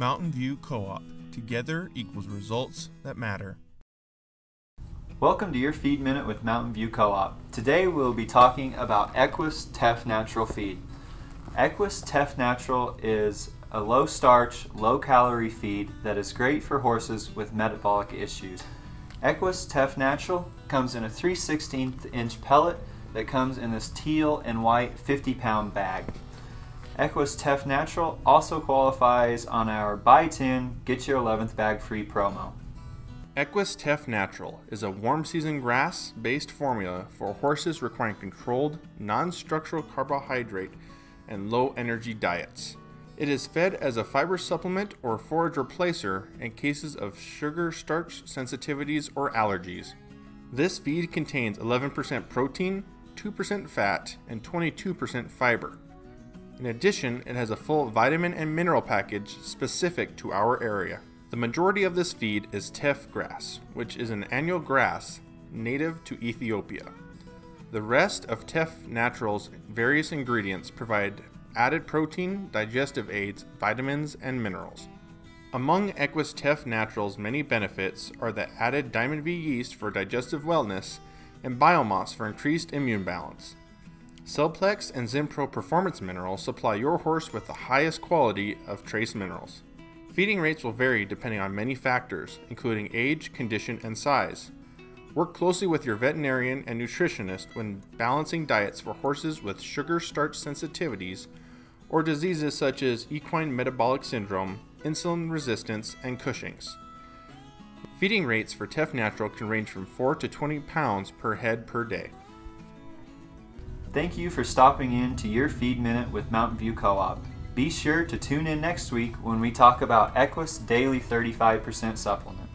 Mountain View Co op. Together equals results that matter. Welcome to your Feed Minute with Mountain View Co-op. Today we'll be talking about Equis Teff Natural Feed. Equis Teff Natural is a low starch, low calorie feed that is great for horses with metabolic issues. Equis Teff Natural comes in a 3 16 inch pellet that comes in this teal and white 50 pound bag. Equis Teff Natural also qualifies on our buy 10, get your 11th bag free promo. Equis Teff Natural is a warm season grass based formula for horses requiring controlled, non structural carbohydrate and low energy diets. It is fed as a fiber supplement or forage replacer in cases of sugar starch sensitivities or allergies. This feed contains 11% protein, 2% fat, and 22% fiber. In addition, it has a full vitamin and mineral package specific to our area. The majority of this feed is teff grass, which is an annual grass native to Ethiopia. The rest of Teff Natural's various ingredients provide added protein, digestive aids, vitamins, and minerals. Among Equis Teff Natural's many benefits are the added Diamond V yeast for digestive wellness and Bio-Mos for increased immune balance. Sel-Plex and Zinpro Performance Minerals supply your horse with the highest quality of trace minerals. Feeding rates will vary depending on many factors, including age, condition, and size. Work closely with your veterinarian and nutritionist when balancing diets for horses with sugar starch sensitivities or diseases such as equine metabolic syndrome, insulin resistance, and Cushing's. Feeding rates for Teff Natural can range from 4 to 20 pounds per head per day. Thank you for stopping in to your Feed Minute with Mountain View Co-op. Be sure to tune in next week when we talk about Equis Daily 35% Supplement.